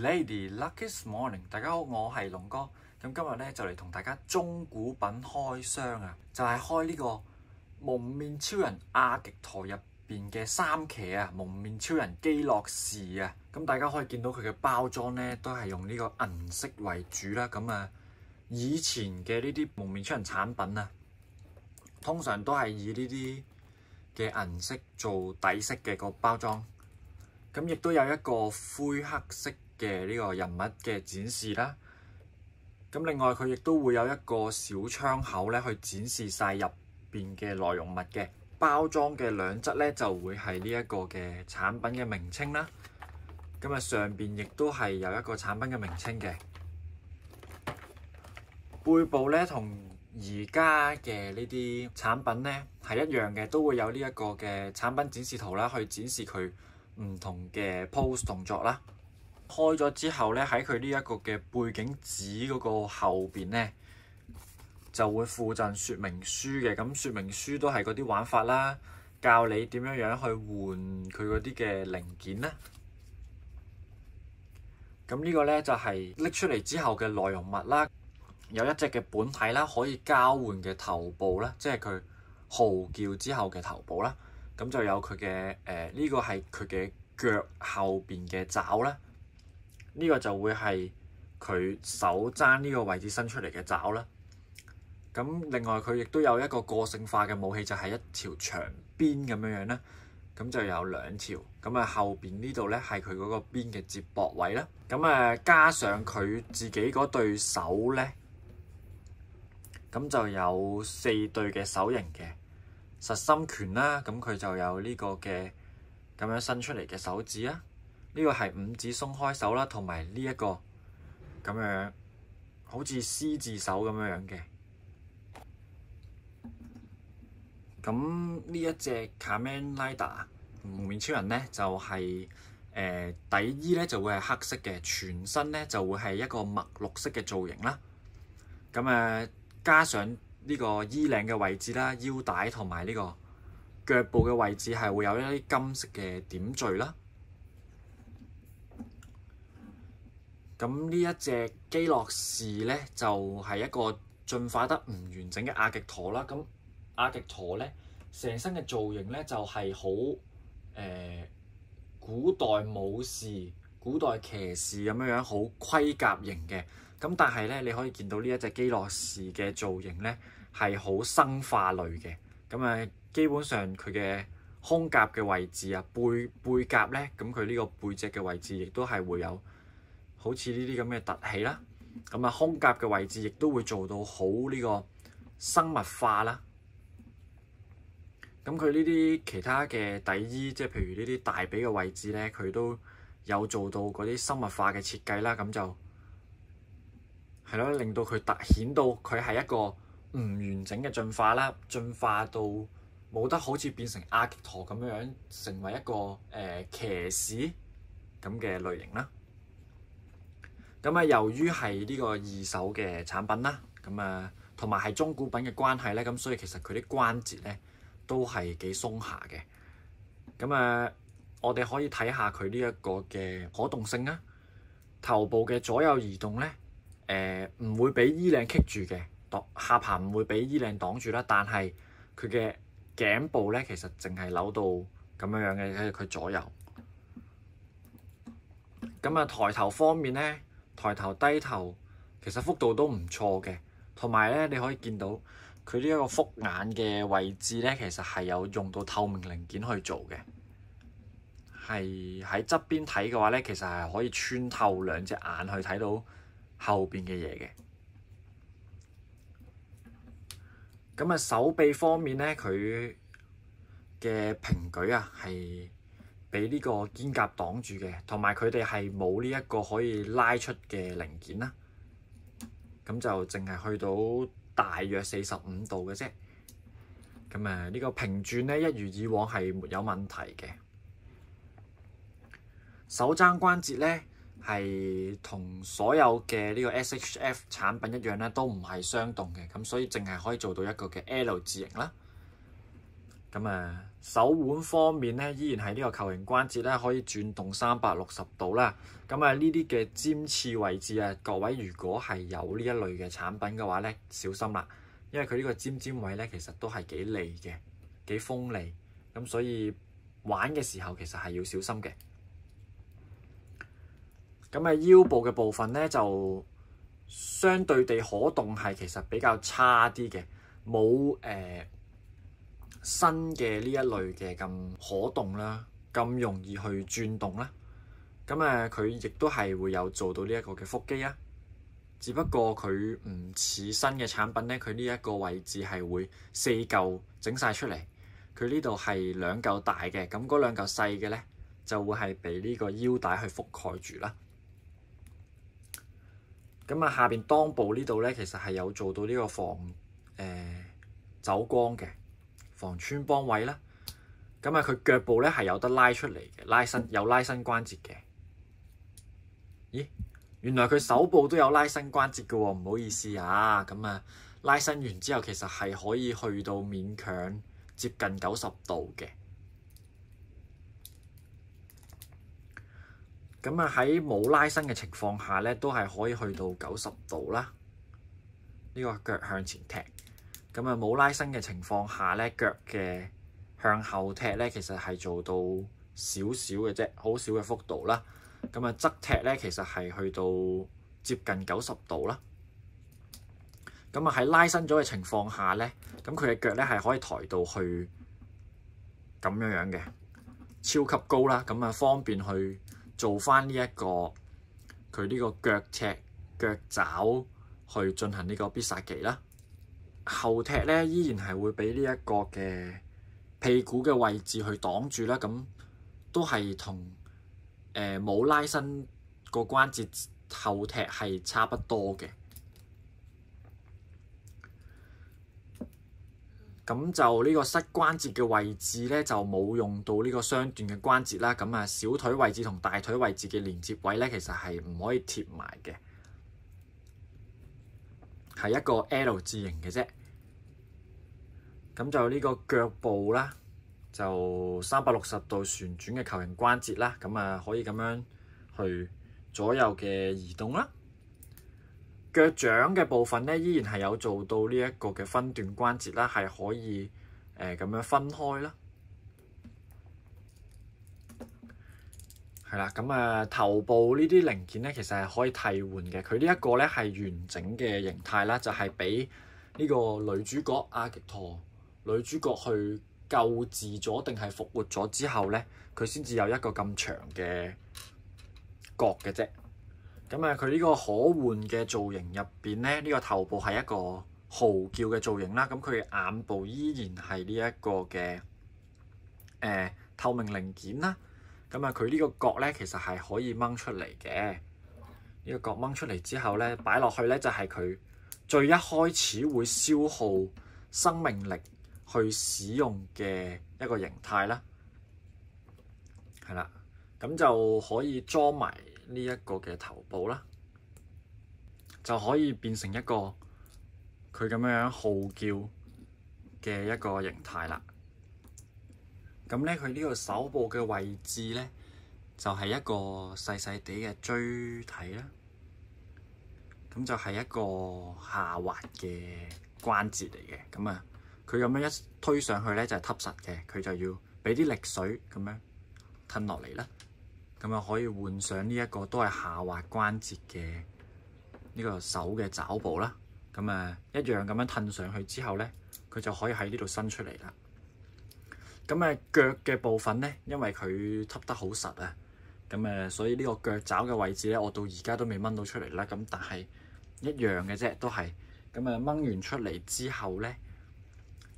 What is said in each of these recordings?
Lady Lucky's Morning，大家好，我係龍哥。咁今日咧就嚟同大家中古品開箱啊，就係、是、開呢個蒙面超人阿極陀入边嘅三騎啊，蒙面超人基洛士啊。咁大家可以見到佢嘅包裝咧，都係用呢個銀色為主啦。咁啊，以前嘅呢啲蒙面超人產品啊，通常都係以呢啲嘅銀色做底色嘅個包裝。咁亦都有一個灰黑色嘅呢個人物嘅展示啦。咁另外佢亦都會有一個小窗口咧，去展示晒入邊嘅內容物嘅包裝嘅兩側咧，就會係呢一個嘅產品嘅名稱啦。咁啊，上邊亦都係有一個產品嘅名稱嘅背部咧，同而家嘅呢啲產品咧係一樣嘅，都會有呢一個嘅產品展示圖啦，去展示佢唔同嘅 pose 動作啦。開咗之後咧，喺佢呢一個嘅背景紙嗰個後邊咧，就會附贈說明書嘅。咁說明書都係嗰啲玩法啦，教你點樣樣去換佢嗰啲嘅零件啦。咁呢個咧就係拎出嚟之後嘅內容物啦，有一隻嘅本體啦，可以交換嘅頭部啦，即係佢嚎叫之後嘅頭部啦。咁就有佢嘅誒呢個係佢嘅腳後邊嘅爪啦。呢個就會係佢手踭呢個位置伸出嚟嘅爪啦。咁另外佢亦都有一個個性化嘅武器，就係一條長鞭咁樣樣啦。咁就有兩條。咁啊後邊呢度咧係佢嗰個鞭嘅接駁位啦。咁啊加上佢自己嗰對手咧，咁就有四對嘅手型嘅實心拳啦。咁佢就有呢個嘅咁樣伸出嚟嘅手指啊。呢個係五指鬆開手啦，同埋呢一個咁樣好似 C 字手咁樣樣嘅。咁呢一隻 Kamen Rider 蒙面超人咧，就係、是、誒、呃、底衣咧就會係黑色嘅，全身咧就會係一個墨綠色嘅造型啦。咁誒加上呢個衣領嘅位置啦、腰帶同埋呢個腳部嘅位置係會有一啲金色嘅點綴啦。咁呢一隻基洛士咧，就係、一個進化得唔完整嘅阿極陀啦。咁阿極陀咧，成身嘅造型咧就係好誒古代武士、古代騎士咁樣樣，好盔甲型嘅。咁但係咧，你可以見到呢一隻基洛士嘅造型咧，係好生化類嘅。咁啊，基本上佢嘅胸甲嘅位置啊，背背甲咧，咁佢呢個背脊嘅位置亦都係會有。好似呢啲咁嘅凸起啦，咁啊胸甲嘅位置亦都會做到好呢個生物化啦。咁佢呢啲其他嘅底衣，即係譬如呢啲大髀嘅位置咧，佢都有做到嗰啲生物化嘅設計啦。咁就係咯，令到佢凸顯到佢係一個唔完整嘅進化啦，進化到冇得好似變成阿極陀咁樣樣，成為一個誒、呃、騎士咁嘅類型啦。咁啊，由於係呢個二手嘅產品啦，咁啊，同埋係中古品嘅關係咧，咁所以其實佢啲關節咧都係幾鬆下嘅。咁啊，我哋可以睇下佢呢一個嘅可動性啊。頭部嘅左右移動咧，誒、呃、唔會俾衣領棘住嘅，擋下巴唔會俾衣領擋住啦。但係佢嘅頸部咧，其實淨係扭到咁樣樣嘅佢左右。咁啊，抬頭方面咧。抬頭低頭，其實幅度都唔錯嘅，同埋咧你可以見到佢呢一個複眼嘅位置咧，其實係有用到透明零件去做嘅，係喺側邊睇嘅話咧，其實係可以穿透兩隻眼去睇到後邊嘅嘢嘅。咁啊，手臂方面咧，佢嘅平舉啊係，俾呢個肩胛擋住嘅，同埋佢哋係冇呢一個可以拉出嘅零件啦。咁就淨係去到大約四十五度嘅啫。咁誒，呢個平轉咧，一如以往係沒有問題嘅。手踭關節咧係同所有嘅呢個 SHF 產品一樣咧，都唔係相動嘅。咁所以淨係可以做到一個嘅 L 字型啦。咁誒。手腕方面咧，依然係呢個球形關節咧，可以轉動三百六十度啦。咁啊，呢啲嘅尖刺位置啊，各位如果係有呢一類嘅產品嘅話咧，小心啦，因為佢呢個尖尖位咧，其實都係幾利嘅，幾鋒利。咁所以玩嘅時候其實係要小心嘅。咁啊，腰部嘅部分咧就相對地可動係其實比較差啲嘅，冇誒。呃新嘅呢一類嘅咁可動啦，咁容易去轉動啦，咁誒佢亦都係會有做到呢一個嘅腹肌啊。只不過佢唔似新嘅產品咧，佢呢一個位置係會四嚿整晒出嚟，佢呢度係兩嚿大嘅，咁嗰兩嚿細嘅咧就會係被呢個腰帶去覆蓋住啦。咁啊，下邊襠部呢度咧，其實係有做到呢個防誒、走光嘅。防穿幫位啦，咁啊佢腳部咧係有得拉出嚟嘅，拉伸有拉伸關節嘅。咦，原來佢手部都有拉伸關節嘅喎，唔好意思啊。咁啊拉伸完之後，其實係可以去到勉強接近九十度嘅。咁啊喺冇拉伸嘅情況下咧，都係可以去到九十度啦。呢個腳向前踢。咁啊，冇拉伸嘅情況下咧，腳嘅向後踢咧，其實係做到少少嘅啫，好少嘅幅度啦。咁啊，側踢咧，其實係去到接近九十度啦。咁啊，喺拉伸咗嘅情況下咧，咁佢嘅腳咧係可以抬到去咁樣樣嘅，超級高啦。咁啊，方便去做翻呢一個佢呢個腳踢腳爪去進行呢個必殺技啦。後踢咧依然係會俾呢一個嘅屁股嘅位置去擋住啦，咁都係同誒冇拉伸個關節後踢係差不多嘅。咁就呢個膝關節嘅位置咧，就冇用到呢個雙段嘅關節啦。咁啊，小腿位置同大腿位置嘅連接位咧，其實係唔可以貼埋嘅，係一個 L 字形嘅啫。咁就呢個腳部啦，就三百六十度旋轉嘅球形關節啦，咁啊可以咁樣去左右嘅移動啦。腳掌嘅部分咧，依然係有做到呢一個嘅分段關節啦，係可以誒咁樣分開啦。係啦，咁啊頭部呢啲零件咧，其實係可以替換嘅。佢呢一個咧係完整嘅形態啦，就係俾呢個女主角阿極陀。女主角去救治咗定係復活咗之後咧，佢先至有一個咁長嘅角嘅啫。咁啊，佢呢個可換嘅造型入邊咧，呢個頭部係一個嚎叫嘅造型啦。咁佢眼部依然係呢一個嘅誒透明零件啦。咁啊，佢呢個角咧其實係可以掹出嚟嘅。呢個角掹出嚟之後咧，擺落去咧就係佢最一開始會消耗生命力。去使用嘅一個形態啦，係啦，咁就可以裝埋呢一個嘅頭部啦，就可以變成一個佢咁樣號叫嘅一個形態啦。咁咧，佢呢個手部嘅位置咧，就係一個細細哋嘅椎體啦。咁就係一個下滑嘅關節嚟嘅，咁啊〜佢咁樣一推上去咧，就係揼實嘅。佢就要俾啲力水咁樣吞落嚟啦。咁啊，可以換上呢一個都係下滑關節嘅呢個手嘅爪部啦。咁啊，一樣咁樣褪上去之後咧，佢就可以喺呢度伸出嚟啦。咁啊，腳嘅部分咧，因為佢揼得好實啊，咁啊，所以呢個腳爪嘅位置咧，我到而家都未掹到出嚟啦。咁但係一樣嘅啫，都係咁啊，掹完出嚟之後咧。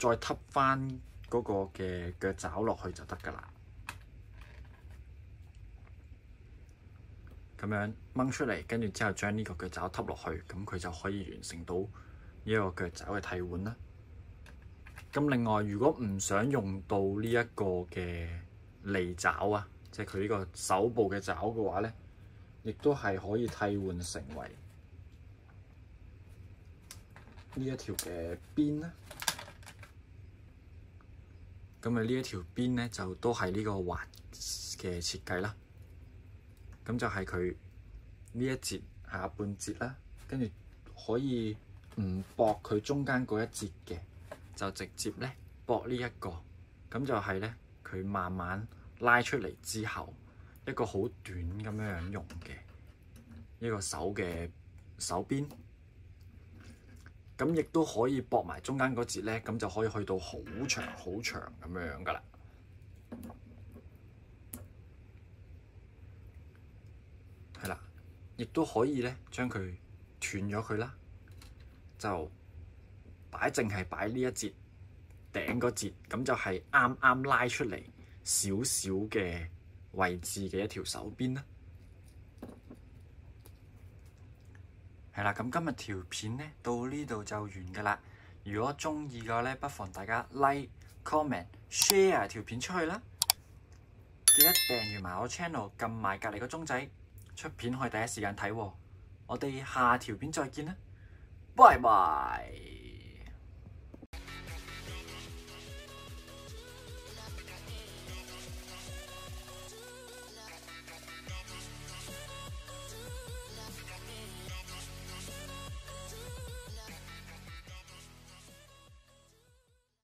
再揼翻嗰個嘅腳爪落去就得㗎啦。咁樣掹出嚟，跟住之後將呢個腳爪揼落去，咁佢就可以完成到呢一個腳爪嘅替換啦。咁另外，如果唔想用到呢一個嘅利爪啊，即係佢呢個手部嘅爪嘅話咧，亦都係可以替換成為呢一條嘅邊啦。咁啊呢一條邊咧就都係呢個滑嘅設計啦。咁就係佢呢一節下半節啦，跟住可以唔駁佢中間嗰一節嘅，就直接咧駁呢一個。咁就係咧佢慢慢拉出嚟之後，一個好短咁樣樣用嘅一個手嘅手邊。咁亦都可以駁埋中間嗰節咧，咁就可以去到好長好長咁樣樣噶啦。係啦，亦都可以咧將佢斷咗佢啦，就擺淨係擺呢一節頂嗰節，咁就係啱啱拉出嚟少少嘅位置嘅一條手邊啦。系啦，咁今日条片咧到呢度就完噶啦。如果中意嘅咧，不妨大家 like、comment、share 条片出去啦。记得订阅埋我 channel，揿埋隔離個鐘仔，出片可以第一时间睇。我哋下条片再见啦，拜拜。